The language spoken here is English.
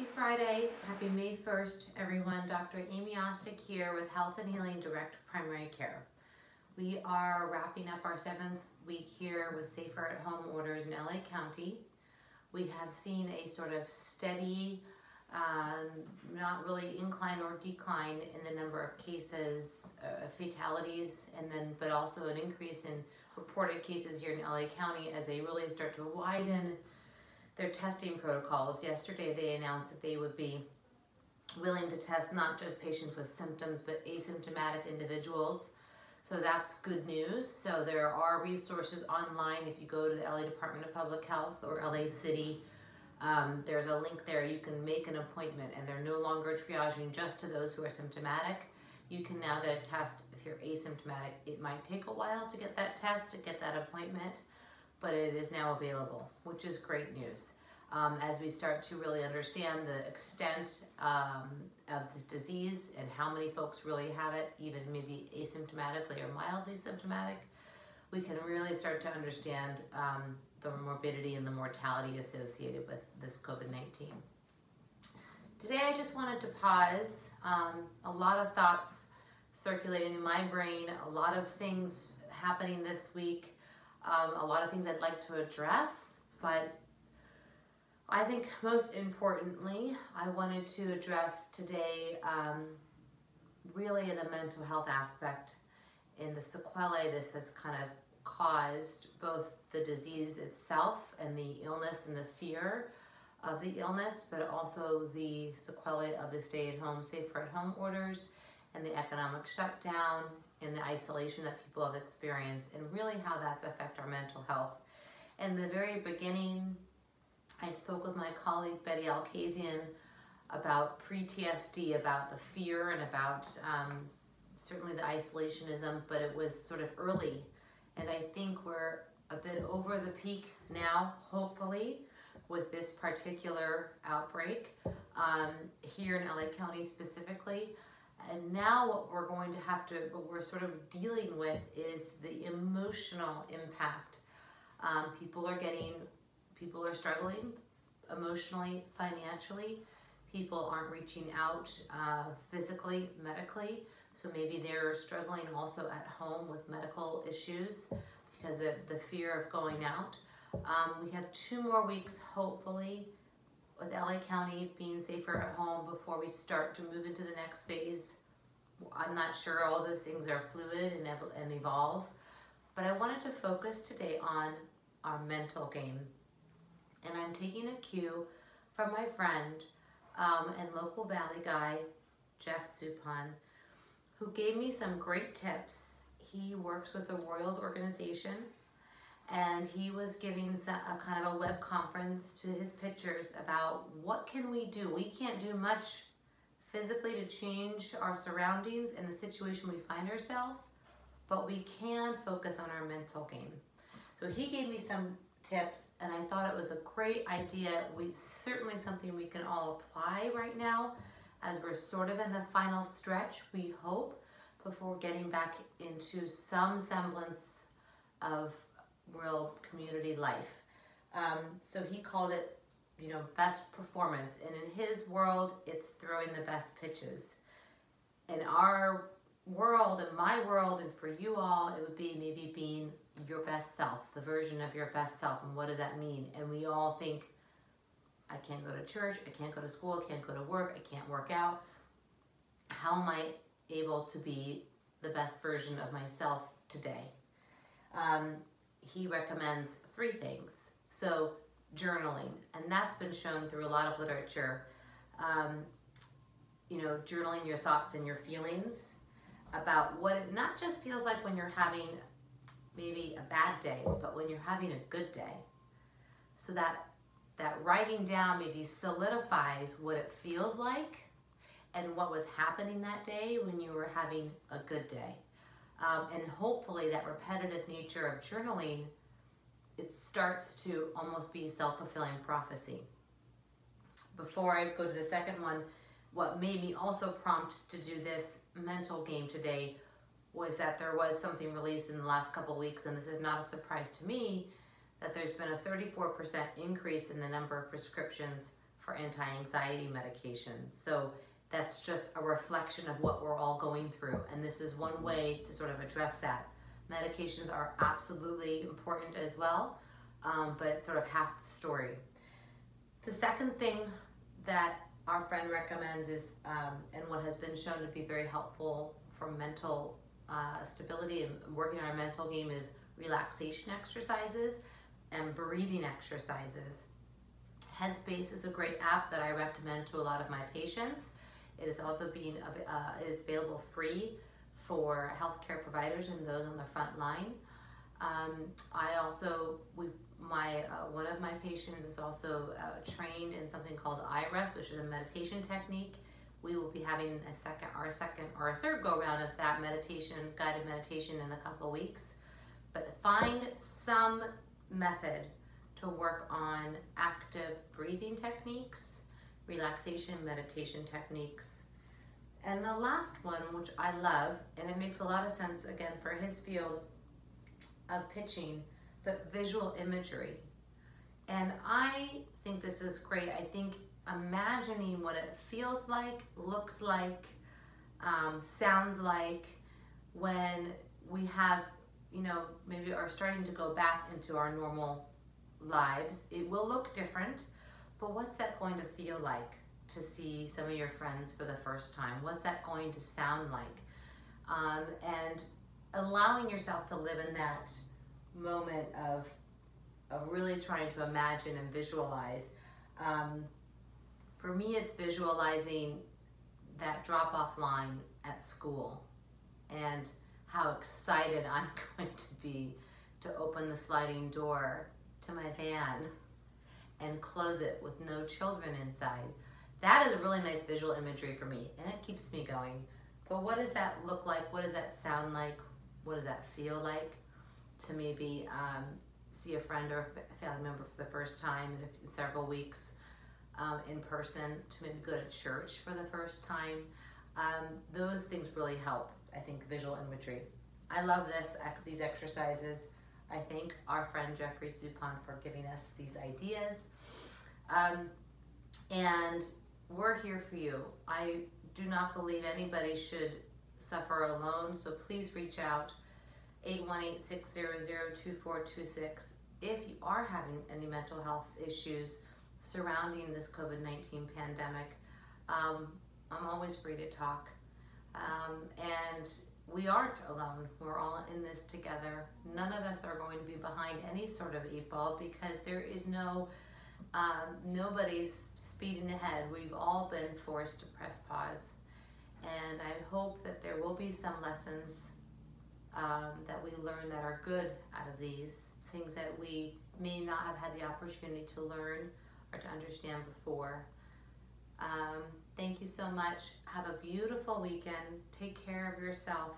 Happy Friday. Happy May 1st, everyone. Dr. Aimee Ostick here with Health and Healing Direct Primary Care. We are wrapping up our seventh week here with safer at home orders in LA County. We have seen a sort of steady, um, not really incline or decline in the number of cases, uh, fatalities, and then but also an increase in reported cases here in LA County as they really start to widen their testing protocols. Yesterday they announced that they would be willing to test not just patients with symptoms but asymptomatic individuals. So that's good news. So there are resources online if you go to the LA Department of Public Health or LA City. Um, there's a link there. You can make an appointment and they're no longer triaging just to those who are symptomatic. You can now get a test if you're asymptomatic. It might take a while to get that test, to get that appointment but it is now available, which is great news. Um, as we start to really understand the extent um, of this disease and how many folks really have it, even maybe asymptomatically or mildly symptomatic, we can really start to understand um, the morbidity and the mortality associated with this COVID-19. Today I just wanted to pause. Um, a lot of thoughts circulating in my brain, a lot of things happening this week um, a lot of things I'd like to address, but I think most importantly, I wanted to address today um, really the mental health aspect in the sequelae this has kind of caused both the disease itself and the illness and the fear of the illness, but also the sequelae of the stay-at-home, safer-at-home orders and the economic shutdown and the isolation that people have experienced and really how that's affect our mental health. In the very beginning, I spoke with my colleague Betty Alkazian about pre-TSD, about the fear and about um, certainly the isolationism, but it was sort of early. And I think we're a bit over the peak now, hopefully, with this particular outbreak um, here in LA County specifically. And now what we're going to have to, what we're sort of dealing with is the emotional impact. Um, people are getting, people are struggling emotionally, financially. People aren't reaching out uh, physically, medically. So maybe they're struggling also at home with medical issues because of the fear of going out. Um, we have two more weeks, hopefully, with LA County being safer at home before we start to move into the next phase. I'm not sure all those things are fluid and, ev and evolve, but I wanted to focus today on our mental game. And I'm taking a cue from my friend um, and local Valley guy, Jeff Suppan, who gave me some great tips. He works with the Royals organization and he was giving a kind of a web conference to his pitchers about what can we do. We can't do much physically to change our surroundings and the situation we find ourselves, but we can focus on our mental game. So he gave me some tips and I thought it was a great idea. We certainly something we can all apply right now as we're sort of in the final stretch, we hope, before getting back into some semblance of real community life. Um, so he called it, you know, best performance. And in his world, it's throwing the best pitches. In our world, in my world, and for you all, it would be maybe being your best self, the version of your best self. And what does that mean? And we all think, I can't go to church, I can't go to school, I can't go to work, I can't work out. How am I able to be the best version of myself today? Um, he recommends three things. So journaling, and that's been shown through a lot of literature. Um, you know, journaling your thoughts and your feelings about what it not just feels like when you're having maybe a bad day, but when you're having a good day. So that that writing down maybe solidifies what it feels like and what was happening that day when you were having a good day. Um, and hopefully that repetitive nature of journaling, it starts to almost be self-fulfilling prophecy. Before I go to the second one, what made me also prompt to do this mental game today was that there was something released in the last couple weeks, and this is not a surprise to me, that there's been a 34% increase in the number of prescriptions for anti-anxiety medications. So that's just a reflection of what we're all going through. And this is one way to sort of address that. Medications are absolutely important as well, um, but it's sort of half the story. The second thing that our friend recommends is, um, and what has been shown to be very helpful for mental uh, stability and working on our mental game is relaxation exercises and breathing exercises. Headspace is a great app that I recommend to a lot of my patients. It is also being uh, is available free for healthcare providers and those on the front line. Um, I also we my uh, one of my patients is also uh, trained in something called iRest, which is a meditation technique. We will be having a second, our second, or third go round of that meditation, guided meditation, in a couple weeks. But find some method to work on active breathing techniques, relaxation meditation techniques. And the last one, which I love, and it makes a lot of sense again for his field of pitching, but visual imagery. And I think this is great. I think imagining what it feels like, looks like, um, sounds like when we have, you know, maybe are starting to go back into our normal lives. It will look different, but what's that going to feel like to see some of your friends for the first time? What's that going to sound like? Um, and allowing yourself to live in that moment of of really trying to imagine and visualize. Um, for me, it's visualizing that drop off line at school and how excited I'm going to be to open the sliding door to my van and close it with no children inside. That is a really nice visual imagery for me and it keeps me going. But what does that look like? What does that sound like? What does that feel like? To maybe um, see a friend or a family member for the first time in, several weeks um, in person, to maybe go to church for the first time. Um, those things really help, I think, visual imagery. I love this, these exercises. I thank our friend Jeffrey Suppan for giving us these ideas. Um, and we're here for you. I do not believe anybody should suffer alone, so please reach out 818-600-2426 if you are having any mental health issues surrounding this COVID-19 pandemic. Um, I'm always free to talk. Um, and we aren't alone. We're all in this together. None of us are going to be behind any sort of eight ball because there is no, um, nobody's speeding ahead. We've all been forced to press pause. And I hope that there will be some lessons um, that we learn that are good out of these, things that we may not have had the opportunity to learn or to understand before. Um, thank you so much. Have a beautiful weekend. Take care of yourself.